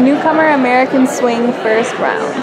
Newcomer American Swing first round.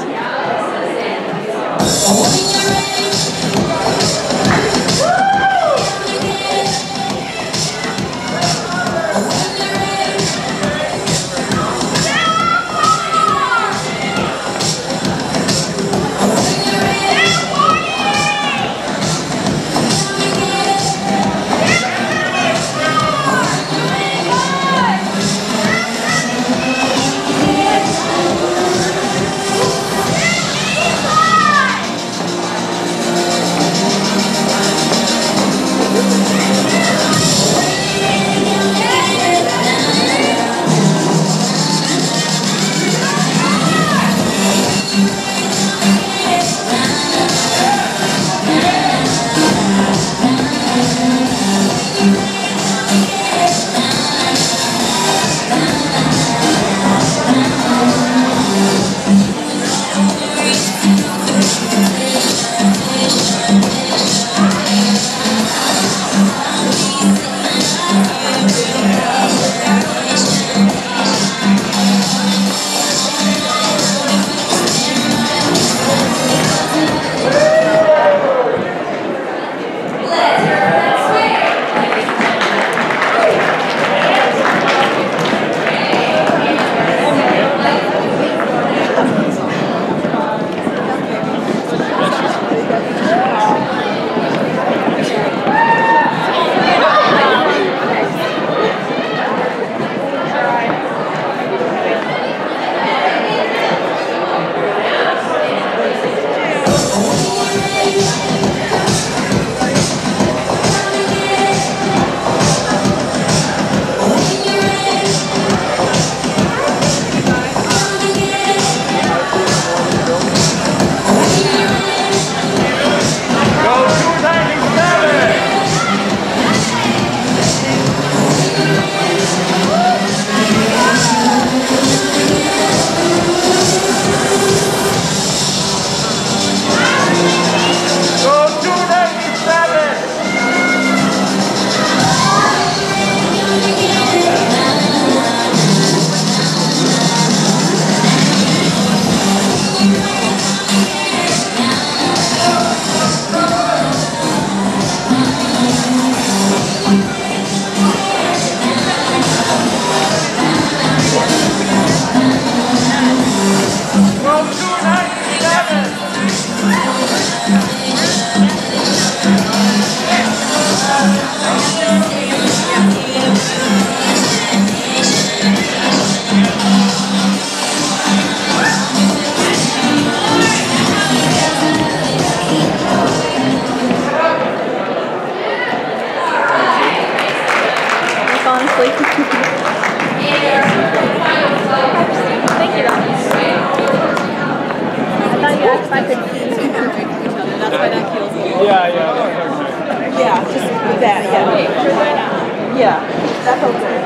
Yeah, that's okay.